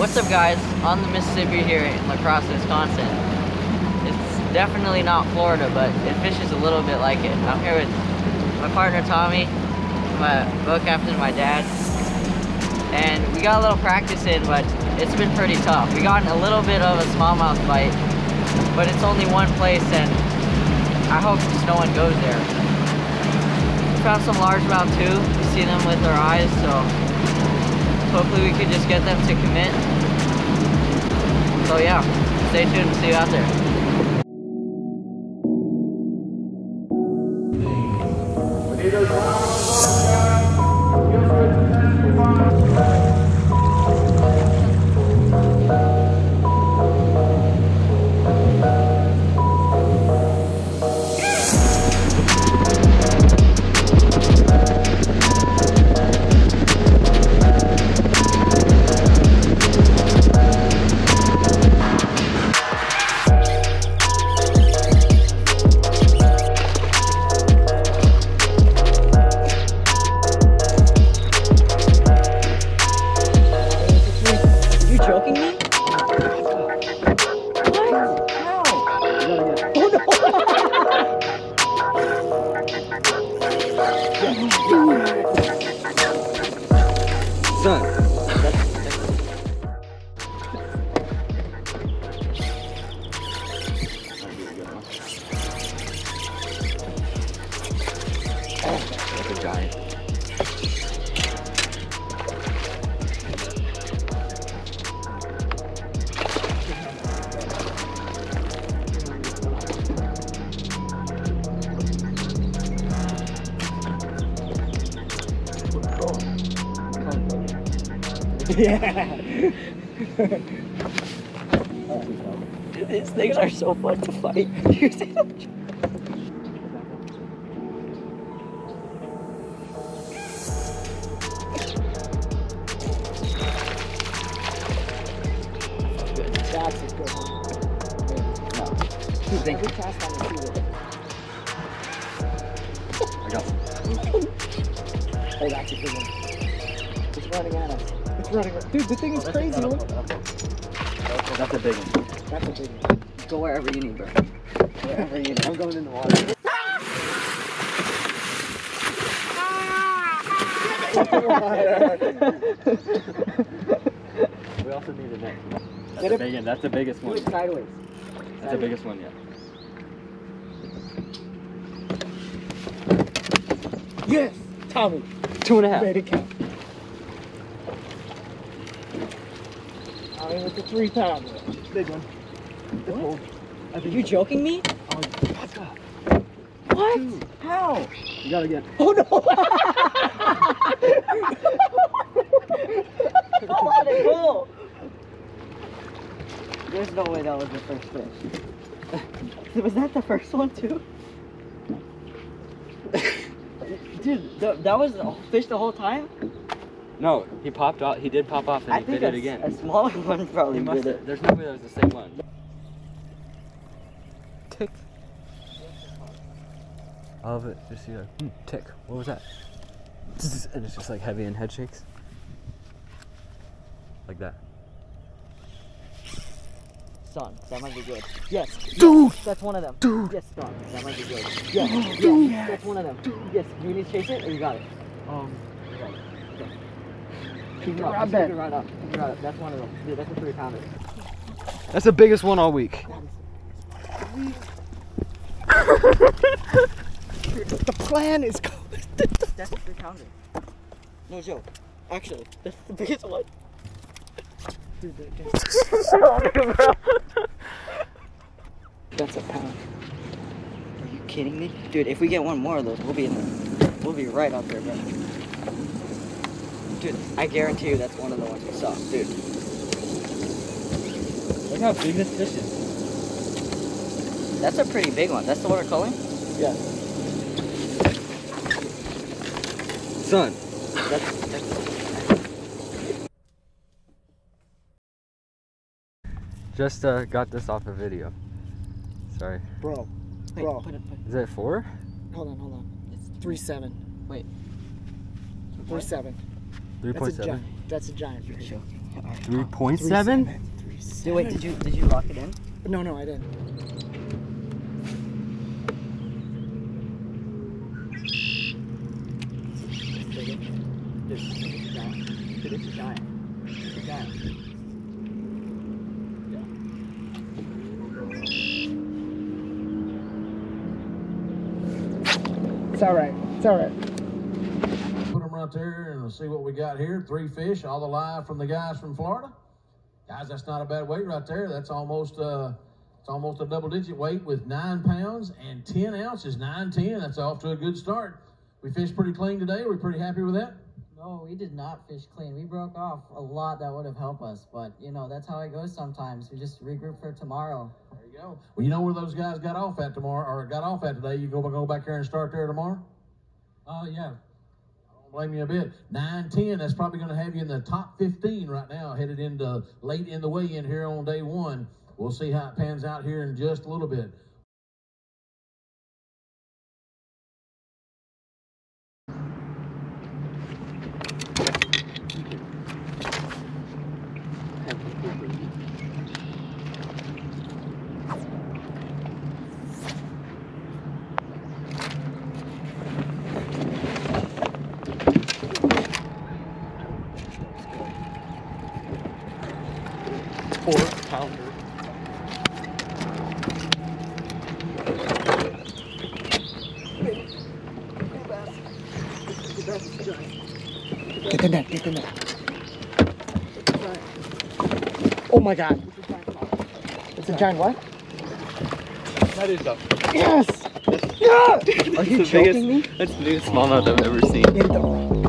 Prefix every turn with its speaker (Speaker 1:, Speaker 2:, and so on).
Speaker 1: What's up guys? On the Mississippi here in La Crosse, Wisconsin. It's definitely not Florida, but it fishes a little bit like it. I'm here with my partner Tommy, my boat captain, my dad. And we got a little practice in, but it's been pretty tough. We got a little bit of a smallmouth bite, but it's only one place and I hope just no one goes there. We found some largemouth too. We see them with our eyes, so hopefully we can just get them to commit. So yeah, stay tuned see you out there. Giant.
Speaker 2: Yeah. These things are so fun to fight. That's a good one. Good cast on the.
Speaker 3: I got one.
Speaker 2: Oh, that's a good one. It's running at us. It's running. Dude, the thing is crazy. Look.
Speaker 3: That's a big one.
Speaker 2: That's a big one.
Speaker 1: Go wherever you need, bro.
Speaker 2: Wherever you know.
Speaker 3: I'm going in the water. We also need a net. That's
Speaker 2: Get
Speaker 3: a big. That's the biggest
Speaker 2: Do
Speaker 3: one.
Speaker 2: it sideways.
Speaker 3: That's the biggest one yet.
Speaker 2: Yes! Tommy,
Speaker 3: Two and a half.
Speaker 2: Ready it count. Tommy with the three pounder.
Speaker 3: Big one.
Speaker 2: What? Are you joking me?
Speaker 3: Oh, let's.
Speaker 2: What? How?
Speaker 3: You gotta get.
Speaker 2: Oh no! Let it go! There's no way that was the first fish. was that the first one too? Dude, th- that was the fish the whole time?
Speaker 3: No, he popped off. He did pop off and
Speaker 2: I
Speaker 3: he
Speaker 2: think
Speaker 3: bit it again.
Speaker 2: a smaller one probably
Speaker 3: He must
Speaker 2: did
Speaker 3: have,
Speaker 2: it.
Speaker 3: there's no way that was the same one. Tick. All of it, just see like, hmm, tick. What was that? And it's just like heavy and head shakes. Like that.
Speaker 2: Son, that might be good. Yes.
Speaker 3: Dude!
Speaker 2: yes, that's one of them.
Speaker 3: Dude!
Speaker 2: Yes, son, that might be good. Yes, yes, that's one of them. Yes, do you need to chase it or you got it?
Speaker 3: Um,
Speaker 2: Keep it up, keep it right up. Keep it right up. That's one of them. Dude, that's a three pounder.
Speaker 3: that's the biggest one all week.
Speaker 2: The plan is That's a three pounder. No joke. Actually, that's the biggest one. That's a pound. Are you kidding me? Dude, if we get one more of those, we'll be in the, we'll be right up there, bro. Dude, I guarantee you that's one of the ones we saw. Dude,
Speaker 3: Look how big this fish is.
Speaker 1: That's a pretty big one. That's the one we're calling?
Speaker 2: yeah.
Speaker 3: Son,
Speaker 1: That's, that's
Speaker 3: just uh, got this off a video. Sorry.
Speaker 2: Bro,
Speaker 1: Wait,
Speaker 2: bro.
Speaker 1: put it, put
Speaker 3: Is that four?
Speaker 2: Hold on, hold on. It's three seven.
Speaker 1: Wait.
Speaker 2: Three seven.
Speaker 3: Three
Speaker 2: That's a giant. That's a giant
Speaker 1: You're
Speaker 2: fish.
Speaker 1: joking.
Speaker 3: Three point seven?
Speaker 2: Three
Speaker 1: Dude, wait, did you did you lock it in?
Speaker 2: No, no, I didn't. It's all right. It's all right.
Speaker 4: Put them right there and see what we got here. Three fish, all the live from the guys from Florida. Guys, that's not a bad weight right there. That's almost uh it's almost a double digit weight with nine pounds and ten ounces. Nine ten. That's off to a good start. We fished pretty clean today. We're pretty happy with that.
Speaker 1: No, we did not fish clean. We broke off a lot that would have helped us, but you know that's how it goes sometimes. We just regroup for tomorrow.
Speaker 4: There you go. Well, you know where those guys got off at tomorrow or got off at today. You go go back there and start there tomorrow.
Speaker 1: Oh yeah.
Speaker 4: I don't blame you a bit. 9 10, that's probably going to have you in the top 15 right now, headed into late in the way in here on day one. We'll see how it pans out here in just a little bit.
Speaker 3: Four.
Speaker 2: Get the net. Get the net. Oh my god. It's a giant what?
Speaker 3: That is a.
Speaker 2: Yes! Yeah! Are you
Speaker 3: the
Speaker 2: joking
Speaker 3: biggest-
Speaker 2: me?
Speaker 3: That's the biggest smallmouth I've ever seen.
Speaker 2: In the-